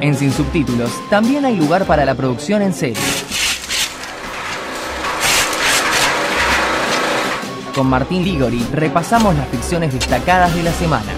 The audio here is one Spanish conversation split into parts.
En Sin Subtítulos también hay lugar para la producción en serie. Con Martín Ligori repasamos las ficciones destacadas de la semana.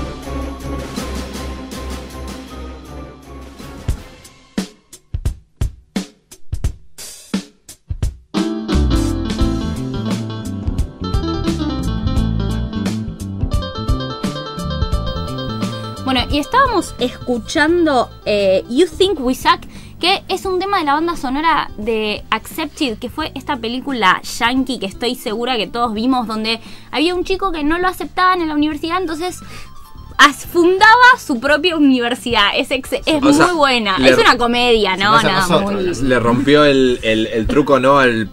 Bueno, y estábamos escuchando eh, You Think We Suck, que es un tema de la banda sonora de Accepted, que fue esta película yankee que estoy segura que todos vimos, donde había un chico que no lo aceptaban en la universidad, entonces fundaba su propia universidad. Es, ex- es muy sea, buena. Es una comedia, ¿no? Nada, nosotros, muy... Le rompió el, el- el truco, ¿no? Al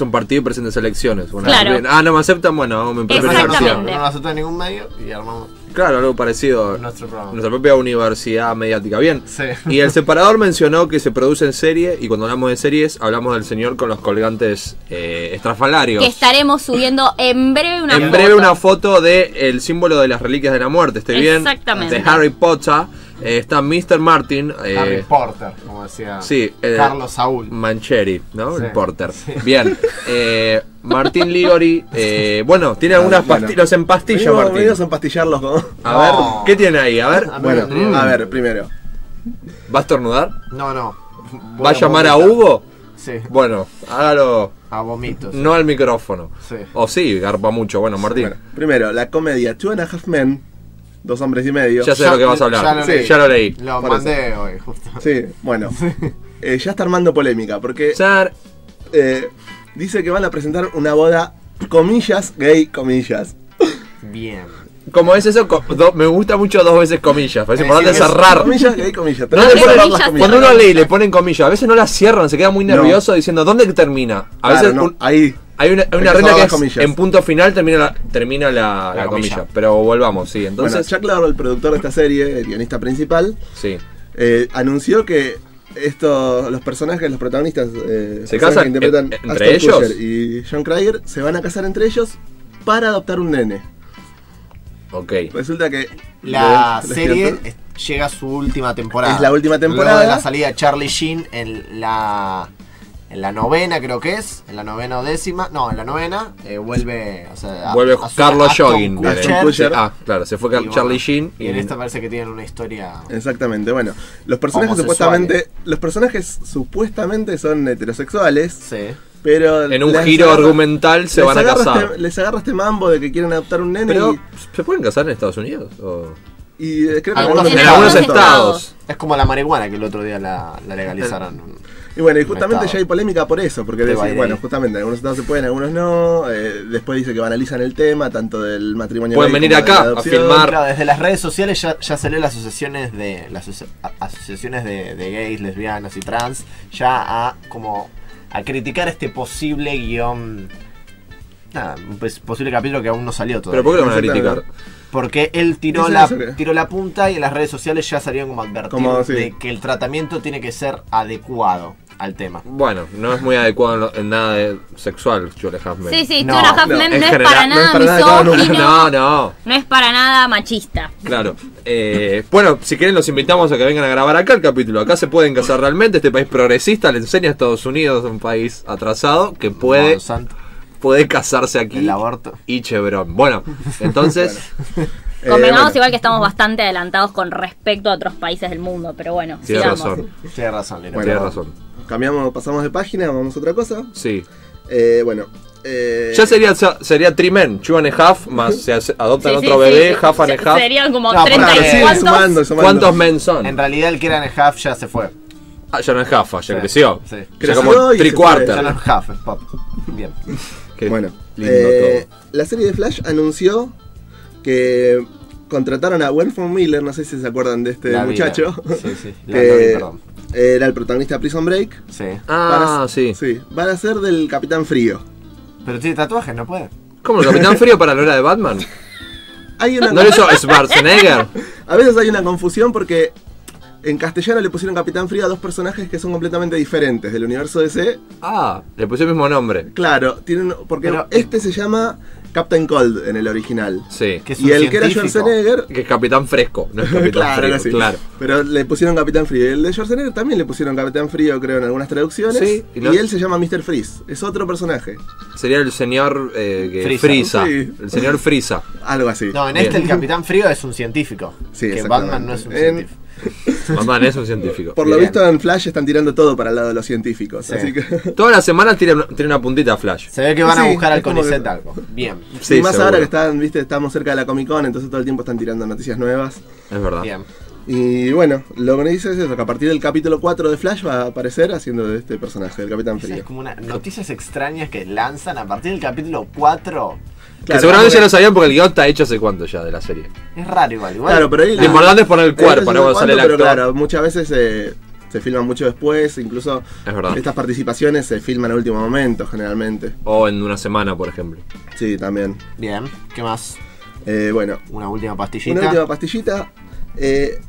un partido y presenten elecciones. Una Claro. Ah, no me aceptan, bueno, propia Exactamente. universidad. No nos acepta en ningún medio y armamos Claro, algo parecido. nuestro programa. Nuestra propia universidad mediática. Bien. Sí. Y el separador mencionó que se produce en serie, y cuando hablamos de series, hablamos del señor con los colgantes eh, estrafalarios. Que estaremos subiendo en breve una en foto. breve una foto de el símbolo de las reliquias de la muerte, ¿esté bien? Exactamente. De Harry Potter. Eh, está Mr. Martin. eh, Harry Potter, como decía Sí, eh, Carlos Saúl. Mancheri, ¿no? Sí, El Porter. sí. Bien. Martín Ligori. eh, bueno, tiene algunas bueno. pastillas. Los empastillas, Venimos, Martín. venimos a empastillarlos, ¿no? A ver, ¿qué tiene ahí? A ver. A Bueno, Mm. a ver, primero. ¿Va a estornudar? No, no. Voy ¿Va a llamar a. Hugo? Sí, Bueno, hágalo. a vomitos. No al micrófono. Sí. O sí, garpa mucho. Bueno, Martín. Bueno, primero, la comedia Two and a Half Men, Dos hombres y medio. Ya sé de lo que vas a hablar. Ya lo Sí, leí. ya lo leí. Lo Por mandé hoy, justo. Sí, bueno. Eh, ya está armando polémica, porque Sar- eh, dice que van a presentar una boda, comillas, gay, comillas. Bien. Como es eso, co- do- me gusta mucho dos veces comillas. Parece importante es- cerrar. Comillas, gay, comillas. No Tenés le que ponen- cerrar las comillas, comillas. cuando uno lee y le ponen comillas, a veces no las cierran, se queda muy No. nervioso diciendo ¿dónde termina? A Claro, veces no, un- ahí. hay una, hay una que regla cerrar que las es comillas. en punto final termina la, termina la, La la comilla. comilla. Pero volvamos, sí. Bueno, Entonces, Chuck Lorre, el productor de esta serie, el guionista principal, sí. eh, anunció que estos, los personajes, los protagonistas, eh, ¿Se casan que interpretan en- entre ellos? Y John Cryer, se van a casar entre ellos para adoptar un nene. Ok. Resulta que La ¿Les serie llega a su última temporada. Es la última temporada. Luego de la salida de Charlie Sheen en la en la novena creo que es, en la novena o décima, no, en la novena eh, vuelve, o sea, a- Vuelve Carlos Kutcher. Ah, claro, se fue y Car- bueno, Charlie Sheen. Y en esta parece que tienen una historia Exactamente, bueno. Los personajes supuestamente. Los personajes supuestamente son heterosexuales. sí. Pero. En un giro agarra- argumental se van a casar. este- les agarra este mambo de que quieren adoptar un nene Pero, ¿se pueden casar en Estados Unidos? O- y, eh, creo que Algunos algunos En En algunos algunos estados. Es como la marihuana que el otro día la, la legalizaron. Y bueno, y justamente ya hay polémica por eso, porque decís, bueno, justamente en algunos estados se pueden, en algunos no. eh, después dice que banalizan el tema, tanto del matrimonio. Pueden venir como de acá la a filmar. Claro, desde las redes sociales ya, ya salió las asociaciones de las asociaciones de, de gays, lesbianas y trans ya a como a criticar este posible guion nada, un pos- posible capítulo que aún no salió todavía. ¿Pero por qué lo van a criticar? Porque él tiró la, tiró la punta y en las redes sociales ya salieron como advertir Como, sí. de que el tratamiento tiene que ser adecuado al tema. Bueno, no es muy adecuado en, lo- en nada de sexual, Julie Halfman. Sí, sí, No, Two and no, no, es general, para no nada es para nada adecuado nunca. misógino, No, no. no es para nada machista. Claro. Eh, bueno, si quieren los invitamos a que vengan a grabar acá el capítulo. Acá se pueden casar realmente. Este país progresista le enseña a Estados Unidos, un país atrasado, que puede, Monsanto, puede casarse aquí. el aborto. Y Chevron. Bueno, entonces... Eh, Convengamos bueno, igual que estamos bastante adelantados con respecto a otros países del mundo, pero bueno, Tienes sigamos. razón. Tienes razón, Lino. Bueno. Razón. Cambiamos, pasamos de página, vamos a otra cosa. Sí. Eh, bueno. eh, Ya sería, sería Trimen, Two and a Half, más se hace- adoptan Sí, otro sí, bebé, sí. half and a half. Serían como No, 30 claro, y cuántos. sumando, sumando. ¿Cuántos men son? En realidad el que era en half ya se fue. Ah, ya no es half, ya Sí, creció. sí. Ya Creció como quarter. Ya no es half, es pop. Bien. Qué Bueno, lindo eh, todo. la serie de Flash anunció que contrataron a Wenford Miller, no sé si se acuerdan de este La muchacho, Sí, sí. La, vi, perdón. era el protagonista de Prison Break. Sí. Ah, Para- sí. Sí, van a ser del Capitán Frío. Pero tiene tatuajes, no puede. ¿Cómo el Capitán Frío para la hora de Batman? Hay una, ¿No lo hizo Schwarzenegger? a veces hay una confusión porque en castellano le pusieron Capitán Frío a dos personajes que son completamente diferentes del universo DC. Ah, le puse el mismo nombre. Claro, tienen porque Pero- este se llama Captain Cold en el original. Sí. Que es Y el que era. Schwarzenegger. Que es Capitán Fresco, no es Capitán claro, Frío, claro. Pero le pusieron Capitán Frío. Y el de Schwarzenegger también le pusieron Capitán Frío, creo, en algunas traducciones. Sí, y y, lo- él se llama Mr. Freeze. Es otro personaje. Sería el señor eh, que. Sí. El señor Frisa. Algo así. No, en Bien. este el Capitán Frío es un científico. Sí, que. Batman no es un En- científico. Batman es un científico. Por lo visto en Flash están tirando todo para el lado de los científicos. Sí. Así que. Toda la semana tiene, una puntita Flash. Se ve que van a buscar al Conicet que- algo. Bien, Sí, y más seguro. ahora que están, viste, estamos cerca de la Comic Con, entonces todo el tiempo están tirando noticias nuevas. Es verdad. bien. Y bueno, lo que me dice es eso, que a partir del capítulo 4 de Flash va a aparecer haciendo de este personaje, del Capitán Frío. es como una noticias extrañas que lanzan a partir del capítulo 4. Que seguramente ya lo sabían porque el guion está hecho hace cuánto ya de la serie. Es raro igual. igual Claro, pero ahí Lo importante es poner el cuerpo, ¿no? Cuando sale el pero actor. claro, muchas veces eh, se filman mucho después, incluso Es estas participaciones se filman a último momento generalmente. O en una semana, por ejemplo. Sí, también. Bien, ¿qué más? Eh, bueno, Una última pastillita. una última pastillita. Eh,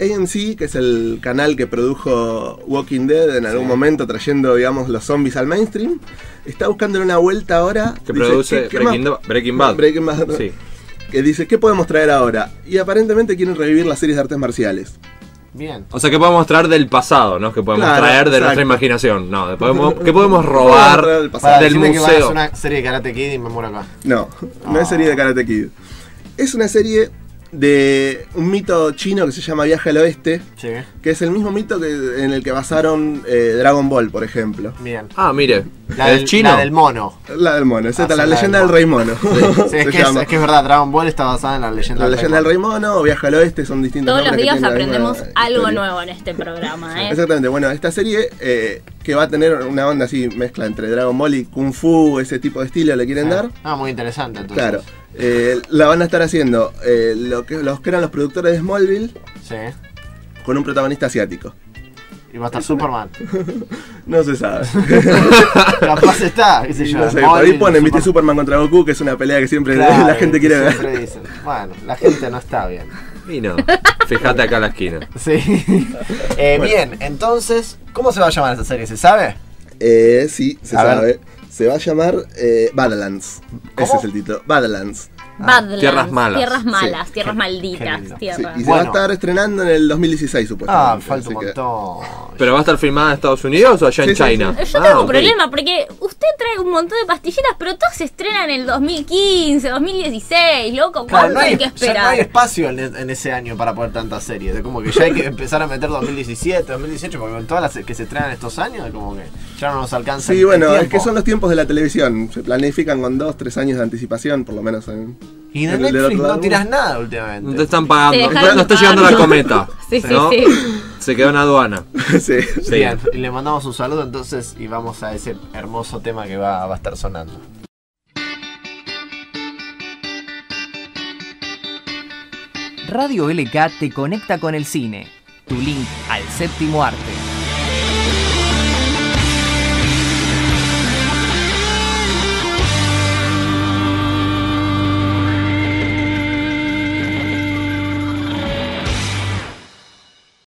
AMC, que es el canal que produjo Walking Dead en algún Sí. momento, trayendo, digamos, los zombies al mainstream, está buscando una vuelta ahora. Que Dice, produce ¿qué- qué Breaking, Breaking Bad. Breaking Bad. Sí. Que dice, ¿qué podemos traer ahora? Y aparentemente quieren revivir las series de artes marciales. Bien. O sea, que podemos traer del pasado, ¿no? Que podemos Claro, traer de exacto. nuestra imaginación. No, podemos, que podemos robar del pasado. Del que museo. una serie de Karate Kid y me muero acá. No, no es serie de Karate Kid. Es una serie de un mito chino que se llama Viaje al Oeste, Sí. que es el mismo mito que, en el que basaron eh, Dragon Ball, por ejemplo. Bien. Ah, mire. La el del, chino. la del mono. La del mono, esa Ah, la leyenda del del Rey Mono. Sí, es, que es, llama. es que es verdad, Dragon Ball está basada en la leyenda La del leyenda del Rey Mono o Viaje al Oeste son distintos Todos los días aprendemos algo historia. nuevo en este programa, ¿eh? Exactamente, bueno, esta serie eh, que va a tener una onda así, mezcla entre Dragon Ball y Kung Fu, ese tipo de estilo le quieren dar. Ah, muy interesante entonces. Claro, eh, la van a estar haciendo eh, lo que, los que eran los productores de Smallville Sí. con un protagonista asiático. Y va a estar Superman. No se sabe. Capaz está, qué sé yo. no sé, por ahí ponen, viste, Super- Superman contra Goku, que es una pelea que siempre Claro, la gente quiere ver. siempre dicen. Bueno, la gente no está bien. Y no. Fíjate acá a la esquina. Sí. Eh, Bien, entonces, ¿cómo se va a llamar esa serie? ¿Se sabe? Eh, sí, se A ver. sabe. Se va a llamar eh, Badlands. Ese es el título. Badlands. Badlands, tierras malas. Tierras malas, Sí. tierras malditas, lindo. Sí, tierras. y se Bueno. va a estar estrenando en el 2016, Ah, supuestamente. falta un así que- montón. ¿Pero va a estar filmada en Estados Unidos o allá Sí, en sí, China? Yo Ah, tengo un ok. problema porque usted trae un montón de pastillitas, pero todas se estrenan en el 2015, 2016, loco. ¿Cuánto Claro, no hay, hay que ya no esperar? hay espacio en, en ese año para poner tantas series. Es como que ya hay que empezar a meter 2017, 2018, porque con todas las que se estrenan estos años, es como que ya no nos alcanza Sí, el bueno, es tiempo. que son los tiempos de la televisión. Se planifican con dos, tres años de anticipación, por lo menos. En, Y de Netflix no tiras nada últimamente. No te están pagando. Te No, está llegando la cometa. Sí, sí, ¿no? sí. Se quedó en aduana. sí. Sí. Bien, y le mandamos un saludo entonces y vamos a ese hermoso tema que va, va a estar sonando. Radio LK te conecta con el cine, tu link al séptimo arte.